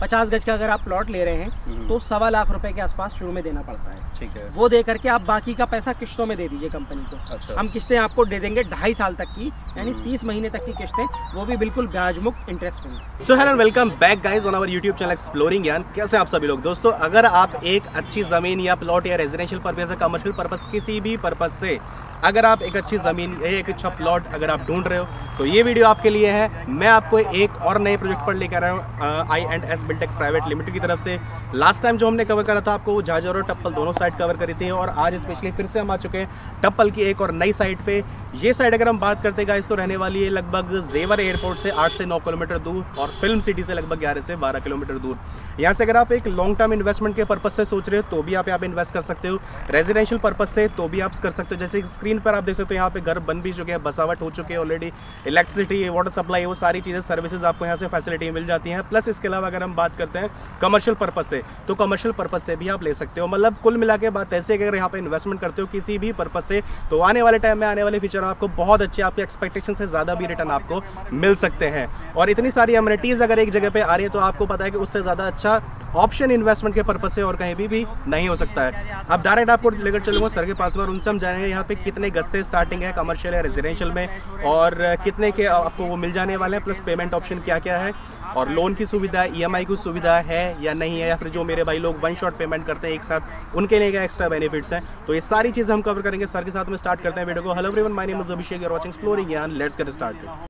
पचास गज का अगर आप प्लॉट ले रहे हैं हम्म। तो सवा लाख रुपए के आसपास शुरू में देना पड़ता है। ठीक है। वो दे करके आप बाकी का पैसा किश्तों में दे दीजिए कंपनी को। अच्छा। हम किस्तें आपको दे देंगे ढाई साल तक की यानी हम्म। तीस महीने तक की किस्तें वो भी बिल्कुल ब्याज मुक्त interest free so hello welcome back guys on our YouTube channel exploring Gyan कैसे आप सभी लोग? दोस्तों अगर आप एक अच्छी ज़मीन या प्लॉट या रेजिडेंशियल पर्पज या कमर्शियल पर्पज किसी भी पर्पज से अगर आप एक अच्छी ज़मीन, एक अच्छा प्लॉट अगर आप ढूंढ रहे हो तो ये वीडियो आपके लिए है। मैं आपको एक और नए प्रोजेक्ट पर लेकर आया हूँ I and S Biltech private limited की तरफ़ से। लास्ट टाइम जो हमने कवर करा था आपको, वो झाझर और टप्पल दोनों साइड कवर करी थी, और आज स्पेशली फिर से हम आ चुके हैं टप्पल की एक और नई साइड पर ये साइड अगर हम बात करते गाइस तो रहने वाली है लगभग जेवर एयरपोर्ट से आठ से नौ किलोमीटर दूर, और फ़िल्म सिटी से लगभग ग्यारह से बारह किलोमीटर दूर। यहाँ से अगर आप एक लॉन्ग टर्म इन्वेस्टमेंट के पर्पज से सोच रहे हो तो भी आप यहाँ पे इन्वेस्ट कर सकते हो। रेजिडेंशियल पर्पज से तो भी आप कर सकते हो, जैसे पर आप देख सकते हो यहाँ पे घर बन भी चुके हैं बसावट हो चुके हैं ऑलरेडी इलेक्ट्रिसिटी वाटर सप्लाई वो सारी चीज़ें सर्विसेज़ आपको यहाँ से फैसिलिटी मिल जाती हैं। प्लस इसके अलावा अगर हम बात करते हैं कमर्शियल पर्पज से तो कमर्शियल पर्पज से भी आप ले सकते हो। मतलब कुल मिला बात ऐसे अगर यहाँ पे इन्वेस्टमेंट करते हो किसी भी पर्पज से तो आने वाले टाइम में आने वाले फ्यूचर आपको बहुत अच्छे आपके एक्सपेक्टेशन से ज़्यादा भी रिटर्न आपको मिल सकते हैं। और इतनी सारी अम्यूनिटीज़ अगर एक जगह पर आ रही है तो आपको पता है कि उससे ज़्यादा अच्छा ऑप्शन इन्वेस्टमेंट के पर्पज से और कहीं भी, भी नहीं हो सकता है। अब डायरेक्ट आपको लेकर चलूँगा सर के पास और उनसे हम जानेंगे यहाँ पे कितने गज से स्टार्टिंग है कमर्शियल या रेजिडेंशियल में और कितने के आपको वो मिल जाने वाले हैं प्लस पेमेंट ऑप्शन क्या क्या है? और लोन की सुविधा ई एम की सुविधा है या नहीं है, या फिर जो मेरे भाई लोग वन शॉट पेमेंट करते हैं एक साथ, उनके लिए क्या एक्स्ट्रा बेनिफिट्स हैं? तो ये सारी चीज़ें हम कवर करेंगे सर के साथ में स्टार्ट करते हैं वीडियो को। Hello everyone my name is Abhishek you're watching exploring let's get start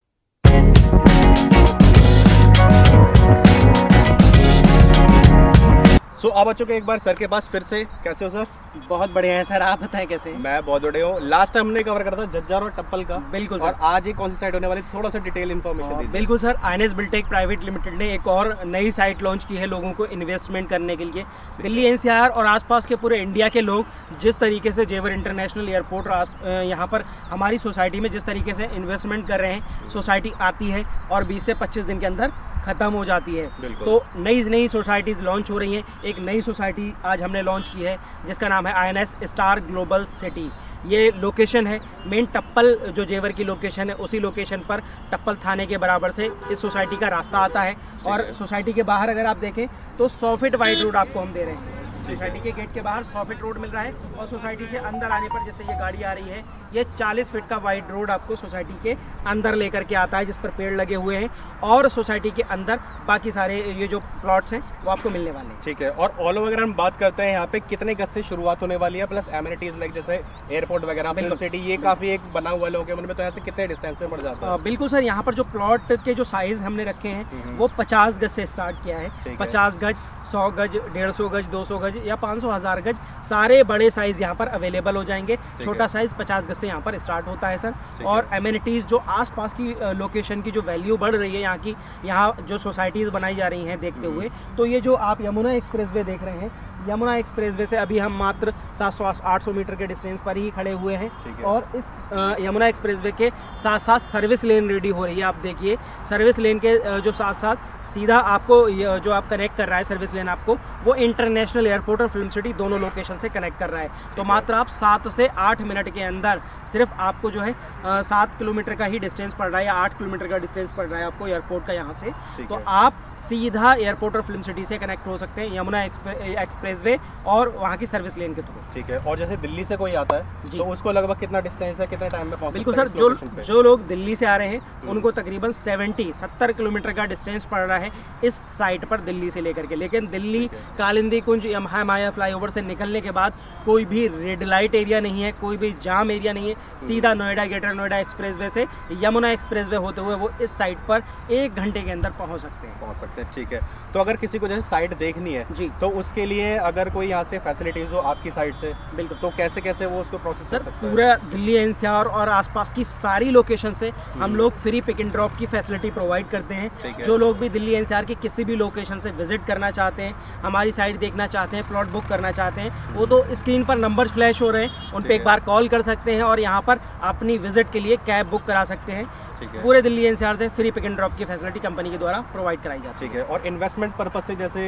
so अब आ के एक बार सर के पास फिर से। कैसे हो सर? बहुत बढ़िया है सर। आप बताएँ कैसे मैं बहुत बड़े हूँ। लास्ट टाइम हमने कवर करा था जज्जार और टप्पल का। बिल्कुल सर। आज ये कौन सी साइट होने वाली? थोड़ा सा डिटेल इन्फॉर्मेशन दी बिल्कुल sir. I N Biltech private limited ने एक और नई साइट लॉन्च की है लोगों को इन्वेस्टमेंट करने के लिए। दिल्ली एनसीआर और आसपास के पूरे इंडिया के लोग जिस तरीके से जेवर इंटरनेशनल एयरपोर्ट और यहाँ पर हमारी सोसाइटी में जिस तरीके से इन्वेस्टमेंट कर रहे हैं सोसाइटी आती है और 20 से 25 दिन के अंदर खत्म हो जाती है। तो नई नई सोसाइटीज़ लॉन्च हो रही हैं। एक नई सोसाइटी आज हमने लॉन्च की है जिसका नाम है आईएनएस स्टार ग्लोबल सिटी ये लोकेशन है मेन टप्पल जो जेवर की लोकेशन है उसी लोकेशन पर टप्पल थाने के बराबर से इस सोसाइटी का रास्ता आता है। और सोसाइटी के बाहर अगर आप देखें तो सौ फिट वाइड रोड आपको हम दे रहे हैं। सोसाइटी के गेट के बाहर सौ फीट रोड मिल रहा है और सोसाइटी से अंदर आने पर जैसे ये गाड़ी आ रही है ये 40 फीट का वाइड रोड आपको सोसाइटी के अंदर लेकर के आता है जिस पर पेड़ लगे हुए हैं और सोसाइटी के अंदर बाकी सारे ये जो प्लॉट्स हैं वो आपको मिलने वाले हैं। ठीक है और ऑल ओवर अगर हम बात करते हैं यहाँ पे कितने गज से शुरुआत होने वाली है प्लस एमिनिटीज लाइक जैसे एयरपोर्ट वगैरह फ़िल्म सिटी ये काफ़ी एक बना हुआ लोग उनमें तो ऐसे कितने डिस्टेंस पे पड़ जाता है? बिल्कुल सर यहाँ पर जो प्लॉट के जो साइज़ हमने रखे हैं हम्म। वो 50 गज से स्टार्ट किया है। पचास गज सौ गज 100 गज 150 गज 200 गज या 500 हज़ार गज सारे बड़े साइज़ यहाँ पर अवेलेबल हो जाएँगे। छोटा साइज़ 50 गज से यहाँ पर स्टार्ट होता है सर। और एमिनिटीज़ जो आसपास की लोकेशन की जो वैल्यू बढ़ रही है यहाँ की यहाँ जो सोसाइटीज़ बनाई जा रही हैं देखते हम्म। हुए तो ये जो आप यमुना एक्सप्रेस देख रहे हैं यमुना एक्सप्रेस वे से अभी हम मात्र 700 800 मीटर के डिस्टेंस पर ही खड़े हुए हैं। है। और इस यमुना एक्सप्रेस वे के साथ साथ सर्विस लेन रेडी हो रही है आप देखिए। सर्विस लेन के जो साथ साथ सीधा आपको जो आप कनेक्ट कर रहा है सर्विस लेन आपको वो इंटरनेशनल एयरपोर्ट और फ़िल्म सिटी दोनों लोकेशन से कनेक्ट कर रहा है। तो मात्र आप सात से आठ मिनट के अंदर सिर्फ़ आपको जो है सात किलोमीटर का ही डिस्टेंस पड़ रहा है या आठ किलोमीटर का डिस्टेंस पड़ रहा है आपको एयरपोर्ट का यहाँ से। तो आप सीधा एयरपोर्ट और फ़िल्म सिटी से कनेक्ट हो सकते हैं यमुना एक्सप्रेस वे और वहाँ की सर्विस लेन के थ्रू। ठीक है और जैसे दिल्ली से कोई आता है तो उसको लगभग कितना डिस्टेंस है कितने टाइम में बिल्कुल सर जो? जो लोग दिल्ली से आ रहे हैं उनको तकरीबन 70 70 किलोमीटर का डिस्टेंस पड़ रहा है इस साइट पर दिल्ली से लेकर के। लेकिन दिल्ली। कालिंदी कुंज या माया फ्लाईओवर से निकलने के बाद कोई भी रेड लाइट एरिया नहीं है कोई भी जाम एरिया नहीं है। सीधा नोएडा ग्रेटर नोएडा एक्सप्रेस से यमुना एक्सप्रेस होते हुए वो इस साइट पर एक घंटे के अंदर पहुँच सकते हैं। पहुँच सकते हैं ठीक है। तो अगर किसी को जैसे साइट देखनी है जी। तो उसके लिए अगर कोई यहाँ से फैसिलिटीज़ हो आपकी साइड से बिल्कुल। तो कैसे कैसे वो उसको प्रोसेस कर सर है? पूरा दिल्ली एनसीआर और आसपास की सारी लोकेशन से हम लोग फ्री पिक एंड ड्रॉप की फैसिलिटी प्रोवाइड करते हैं। जो लोग भी दिल्ली एनसीआर की किसी भी लोकेशन से विज़िट करना चाहते हैं हमारी साइट देखना चाहते हैं प्लॉट बुक करना चाहते हैं वो तो स्क्रीन पर नंबर फ्लैश हो रहे हैं उन पर एक बार कॉल कर सकते हैं और यहाँ पर अपनी विज़िट के लिए कैब बुक करा सकते है। पूरे दिल्ली एनसीआर से फ्री पिक एंड ड्रॉप की फैसिलिटी कंपनी के द्वारा प्रोवाइड कराई जाती ठीक है। और इन्वेस्टमेंट पर्पज से जैसे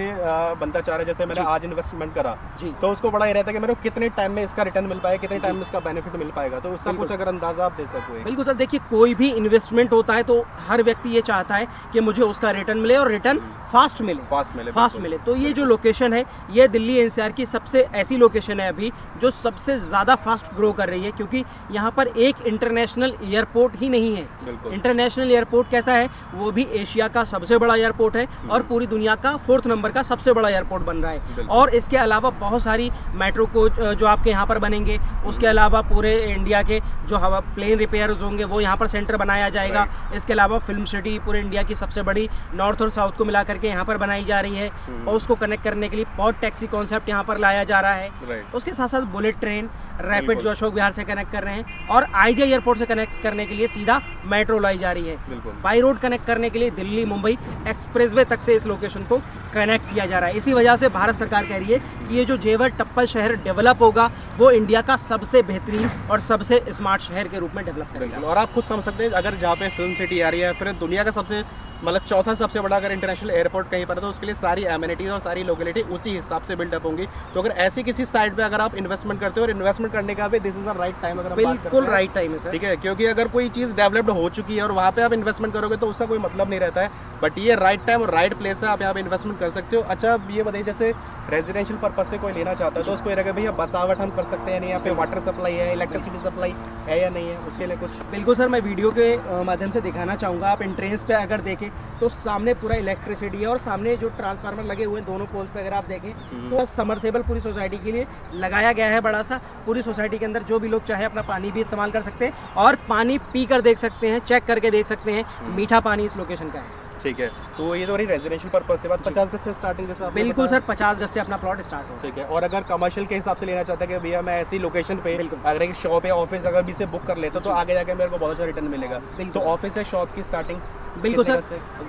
बंदा चाह रहा है जैसे मैंने आज इन्वेस्टमेंट करा जी। तो उसको बड़ा ये रहता है कि मेरे को कितने टाइम में इसका रिटर्न मिल पाएगा कितने टाइम में इसका बेनिफिट मिल पाएगा तो उसका कुछ अगर अंदाज़ा आप दे सको। बिल्कुल सर देखिए कोई भी इन्वेस्टमेंट होता है तो हर व्यक्ति ये चाहता है कि मुझे उसका रिटर्न मिले और रिटर्न फास्ट मिले। फास्ट मिले फास्ट मिले। तो ये जो लोकेशन है ये दिल्ली एनसीआर की सबसे ऐसी लोकेशन है अभी जो सबसे ज़्यादा फास्ट ग्रो कर रही है क्योंकि यहाँ पर एक इंटरनेशनल एयरपोर्ट ही नहीं है। इंटरनेशनल एयरपोर्ट कैसा है? वो भी एशिया का सबसे बड़ा एयरपोर्ट है और पूरी दुनिया का फोर्थ नंबर का सबसे बड़ा एयरपोर्ट बन रहा है। और इसके अलावा बहुत सारी मेट्रो कोच जो आपके यहाँ पर बनेंगे उसके अलावा पूरे इंडिया के जो हवा प्लेन रिपेयर्स होंगे वो यहाँ पर सेंटर बनाया जाएगा। इसके अलावा फ़िल्म सिटी पूरे इंडिया की सबसे बड़ी नॉर्थ और साउथ को मिला करके यहाँ पर बनाई जा रही है। और उसको कनेक्ट करने के लिए पॉट टैक्सी कॉन्सेप्ट यहाँ पर लाया जा रहा है। उसके साथ साथ बुलेट ट्रेन रैपिड जो अशोक बिहार से कनेक्ट कर रहे हैं और आईजे एयरपोर्ट से कनेक्ट करने के लिए सीधा मेट्रो लाई जा रही है। बाई रोड कनेक्ट करने के लिए दिल्ली मुंबई एक्सप्रेसवे तक से इस लोकेशन को कनेक्ट किया जा रहा है। इसी वजह से भारत सरकार कह रही है कि ये जो जेवर टप्पल शहर डेवलप होगा वो इंडिया का सबसे बेहतरीन और सबसे स्मार्ट शहर के रूप में डेवलप करेगा। और आप खुद समझ सकते हैं अगर जहाँ पे फ़िल्म सिटी आ रही है फिर दुनिया का सबसे मतलब चौथा सबसे बड़ा अगर इंटरनेशनल एयरपोर्ट कहीं पर है तो उसके लिए सारी एमिनिटीज और सारी लोकेलिटी उसी हिसाब से बिल्डअप होंगी। तो अगर ऐसी किसी साइड पे अगर आप इन्वेस्टमेंट करते हो और इन्वेस्टमेंट करने का भी this is the right time अगर बिल्कुल राइट टाइम है सर ठीक है क्योंकि अगर कोई चीज़ डेवलप्ड हो चुकी है और वहाँ पे आप इन्वेस्टमेंट करोगे तो उसका कोई मतलब नहीं रहता है। बट ये राइट टाइम और राइट प्लेस है आप यहाँ पे इन्वेस्टमेंट कर सकते हो। अच्छा अब ये बताइए जैसे रेजिडेंशियल पर्पज से कोई लेना चाहता है तो उसको ये रहेगा भैया बसावट हम कर सकते हैं यहाँ पे वाटर सप्लाई है इलेक्ट्रिसिटी सप्लाई है या नहीं है उसके लिए कुछ? बिल्कुल सर मैं वीडियो के माध्यम से दिखाना चाहूँगा। आप एंट्रेंस पे अगर देखें तो सामने पूरा इलेक्ट्रिसिटी है और सामने जो ट्रांसफार्मर लगे हुए हैं दोनों पोल्स पे अगर आप देखें तो समरसेबल पूरी सोसाइटी के लिए लगाया गया है बड़ा सा। पूरी सोसाइटी के अंदर जो भी लोग चाहे अपना पानी भी इस्तेमाल कर सकते हैं और पानी पी कर देख सकते हैं चेक करके देख सकते हैं। मीठा पानी इस लोकेशन का है। ठीक है। तो ये तो रही रेजिडेंशियल पर्पज से बात पचास गज से स्टार्टिंग जैसे बिल्कुल सर पचास गज से अपना प्लॉट स्टार्ट हो। ठीक है और अगर कमर्शियल के हिसाब से लेना चाहता है कि भैया मैं ऐसी लोकेशन पे अगर एक शॉप या ऑफ़िस अगर भी से बुक कर लेता तो आगे जाके मेरे को बहुत अच्छा रिटर्न मिलेगा। तो ऑफ़िस है शॉप की स्टार्टिंग बिल्कुल सर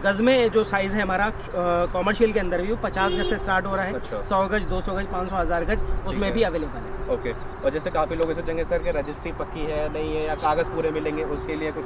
गज में जो साइज़ है हमारा कॉमर्शियल के अंदर भी वो पचास गज से स्टार्ट हो रहा है। अच्छा। सौ गज दो सौ गज पाँच सौ हज़ार गज उसमें भी अवेलेबल है। ओके और जैसे काफ़ी लोग ऐसे सोचेंगे सर कि रजिस्ट्री पक्की है नहीं है या कागज़ पूरे मिलेंगे उसके लिए कुछ?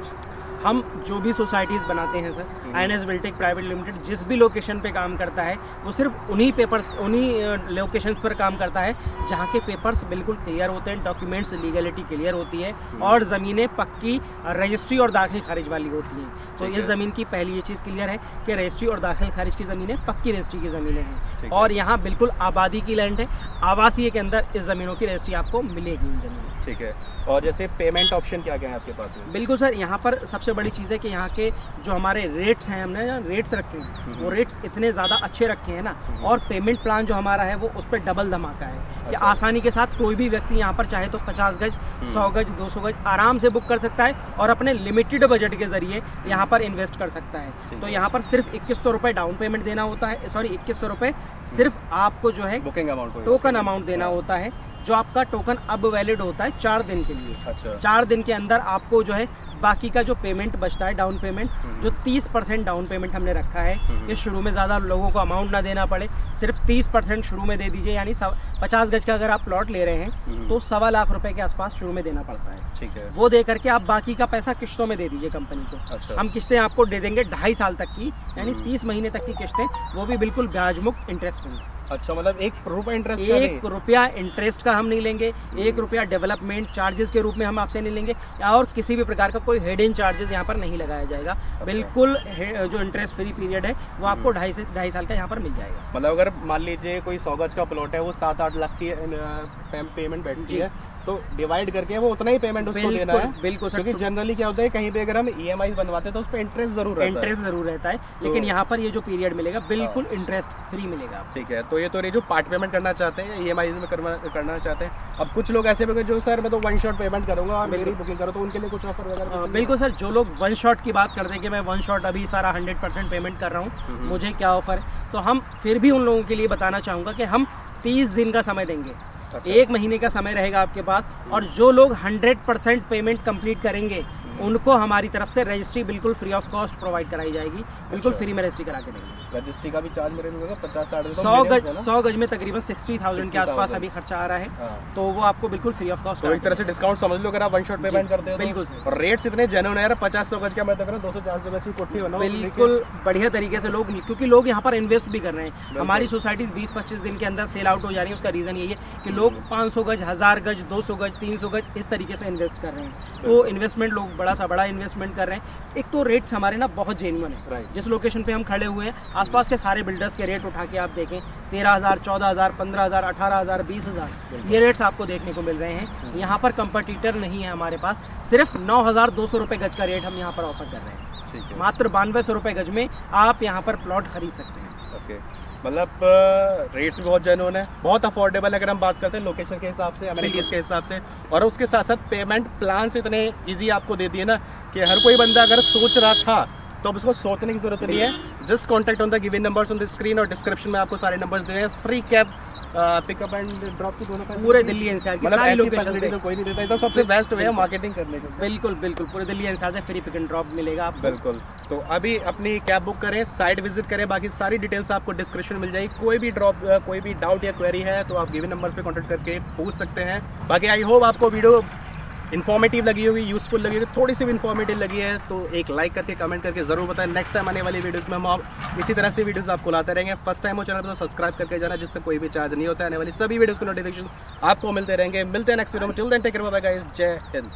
हम जो भी सोसाइटीज़ बनाते हैं sir I N S Biltech private limited जिस भी लोकेशन पे काम करता है वो सिर्फ़ उन्हीं पेपर्स उन्हीं लोकेशन पर काम करता है जहाँ के पेपर्स बिल्कुल क्लियर होते हैं डॉक्यूमेंट्स लीगलिटी क्लियर होती है और ज़मीनें पक्की रजिस्ट्री और दाखिल खारिज वाली होती हैं। तो इस ज़मीन की पहली ये चीज़ क्लियर है कि रजिस्ट्री और दाखिल खारिज की ज़मीनें पक्की रजिस्ट्री की ज़मीनें हैं। और यहाँ बिल्कुल आबादी की लैंड है आवासीय के अंदर इस ज़मीनों की रजिस्ट्री आपको मिलेगी इन ज़मीनों ठीक है। और जैसे पेमेंट ऑप्शन क्या क्या है आपके पास में? बिल्कुल सर यहाँ पर सबसे बड़ी चीज़ है कि यहाँ के जो हमारे रेट्स हैं हमने रेट्स रखे हैं। वो रेट्स इतने ज़्यादा अच्छे रखे हैं ना और पेमेंट प्लान जो हमारा है वो उस पर डबल धमाका है अच्छा। कि। आसानी के साथ कोई भी व्यक्ति यहाँ पर चाहे तो 50 गज सौ गज 200 गज आराम से बुक कर सकता है और अपने लिमिटेड बजट के ज़रिए यहाँ पर इन्वेस्ट कर सकता है। तो यहाँ पर सिर्फ़ इक्कीस सौ रुपये डाउन पेमेंट देना होता है सॉरी इक्कीस सौ रुपये सिर्फ़ आपको जो है बुकिंग अमाउंट टोकन अमाउंट देना होता है। जो आपका टोकन अब वैलिड होता है चार दिन के लिए। अच्छा। चार दिन के अंदर आपको जो है बाकी का जो पेमेंट बचता है डाउन पेमेंट जो 30 परसेंट डाउन पेमेंट हमने रखा है कि शुरू में ज़्यादा लोगों को अमाउंट ना देना पड़े। सिर्फ़ 30 परसेंट शुरू में दे दीजिए यानी पचास गज का अगर आप प्लॉट ले रहे हैं तो सवा लाख रुपए के आसपास शुरू में देना पड़ता है। ठीक है। वो दे करके आप बाकी का पैसा किश्तों में दे दीजिए कंपनी को। अच्छा। हम किस्तें आपको दे देंगे ढाई साल तक की यानी तीस महीने तक की किस्तें वो भी बिल्कुल ब्याज मुक्त इंटरेस्ट फ्री अच्छा मतलब एक रुपया इंटरेस्ट एक रुपया इंटरेस्ट का हम नहीं लेंगे एक रुपया डेवलपमेंट चार्जेस के रूप में हम आपसे नहीं लेंगे और किसी भी प्रकार का कोई हेड इन चार्जेस यहाँ पर नहीं लगाया जाएगा। अच्छा। बिल्कुल जो इंटरेस्ट फ्री पीरियड है वो आपको ढाई से ढाई साल का यहाँ पर मिल जाएगा। मतलब अगर मान लीजिए कोई सौ गज का प्लॉट है वो सात आठ लाख की पेमेंट बैठती है तो डिवाइड करके वो उतना ही पेमेंट उसको देना है। बिल्कुल सर। क्योंकि जनरली क्या होता है कहीं पे अगर हम ईएमआई बनवाते हैं तो उस पर इंटरेस्ट ज़रूर इंटरेस्ट ज़रूर रहता है। लेकिन तो- यहाँ पर ये जो पीरियड मिलेगा बिल्कुल इंटरेस्ट फ्री मिलेगा ठीक है तो ये तो रही जो पार्ट पेमेंट करना चाहते हैं ई में करना करना चाहते हैं। अब कुछ लोग ऐसे भी जो सर मैं तो वन शॉट पेमेंट करूँगा और मेरी बुकिंग करो तो उनके लिए कुछ ऑफ़र वगैरह बिल्कुल सर जो लोग वन शॉट की बात करते हैं कि मैं वन शॉट अभी सारा हंड्रेड परसेंट पेमेंट कर रहा हूँ मुझे क्या ऑफ़र है? तो हम फिर भी उन लोगों के लिए बताना चाहूँगा कि हम तीस दिन का समय देंगे। अच्छा। एक महीने का समय रहेगा आपके पास और जो लोग हंड्रेड परसेंट पेमेंट कंप्लीट करेंगे उनको हमारी तरफ़ से रजिस्ट्री बिल्कुल फ्री ऑफ़ कॉस्ट प्रोवाइड कराई जाएगी। बिल्कुल अच्छा। फ्री में रजिस्ट्री करा के देंगे। रजिस्ट्री का भी चार्ज मेरे को पचास साठ सौ गज सौ गज में तकरीबन सिक्सटी थाउज़ेंड के आसपास अभी खर्चा आ रहा है। हाँ। तो वो आपको बिल्कुल फ्री ऑफ़ कॉस्ट तो एक तरह से डिस्काउंट समझ लो अगर आप वन शॉट पेमेंट करते हो तो। बिल्कुल। और रेट्स इतने जेन्युइन है यार पचास सौ गज का मैं तो दो सौ चार सौ गज की कोठी बनाओ। बिल्कुल बढ़िया तरीके से लोग क्योंकि लोग यहाँ पर इन्वेस्ट भी कर रहे हैं। हमारी सोसाइटी 20-25 दिन के अंदर सेल आउट हो जा रही है उसका रीज़न यही है कि लोग 500 गज हज़ार गज 200 गज 300 गज इस तरीके से इन्वेस्ट कर रहे हैं। तो इन्वेस्टमेंट लोग बड़ा सा बड़ा इन्वेस्टमेंट कर रहे हैं। एक तो रेट्स हमारे ना बहुत जेन्युन है। Right. जिस लोकेशन पे हम खड़े हुए हैं आसपास के सारे बिल्डर्स के रेट उठा के आप देखें तेरह हज़ार चौदह हज़ार पंद्रह हज़ार अठारह हज़ार बीस हज़ार ये रेट्स आपको देखने को मिल रहे हैं। यहाँ पर कंपटीटर नहीं है हमारे पास सिर्फ़ नौ हज़ार दो सौ रुपये गज का रेट हम यहाँ पर ऑफ़र कर रहे हैं। मात्र बानवे सौ रुपये गज में आप यहाँ पर प्लॉट खरीद सकते हैं। ओके मतलब रेट्स भी बहुत जेनुअन है, बहुत अफोर्डेबल है अगर हम बात करते हैं लोकेशन के हिसाब से अमेनिटीज़ के हिसाब से, और उसके साथ साथ पेमेंट प्लान से इतने ईजी आपको दे दिए ना कि हर कोई बंदा अगर सोच रहा था तो अब इसको सोचने की ज़रूरत नहीं है। Just contact on the given numbers on the screen और डिस्क्रिप्शन में आपको सारे नंबर्स दिए हैं। Free cab pickup and drop की दोनों पूरे दिल्ली एनसीआर की मतलब सारी लोकेशन से। तो कोई नहीं देता ये तो सबसे बेस्ट वे है मार्केटिंग करने का बिल्कुल बिल्कुल पूरे दिल्ली एनसीआर से फ्री पिक एंड ड्रॉप मिलेगा आपको। बिल्कुल। तो अभी अपनी कैब बुक करें साइट विज़िट करें बाकी सारी डिटेल्स आपको डिस्क्रिप्शन मिल जाएगी। कोई भी ड्रॉप कोई भी डाउट या क्वेरी है तो आप गिवन नंबर पर कॉन्टेक्ट करके पूछ सकते हैं। बाकी आई होप आपको वीडियो इन्फॉर्मेटिव लगी होगी यूजफुल लगी होगी, थोड़ी सी भी इन्फॉर्मेटिव लगी है तो एक लाइक करके कमेंट करके ज़रूर बताएँ। नेक्स्ट टाइम आने वाली वीडियोस में हम आप इसी तरह से वीडियोस आपको लाते रहेंगे। फ़र्स्ट टाइम हो चैनल पर तो सब्सक्राइब करके जाना जिसका कोई भी चार्ज नहीं होता। है आने वाली सभी वीडियोज़ के नोटिफिकेशन आपको मिलते रहेंगे। मिलते हैं नेक्स्ट वीडियो में। टिल देन टेक जय हिंद